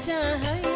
Kembali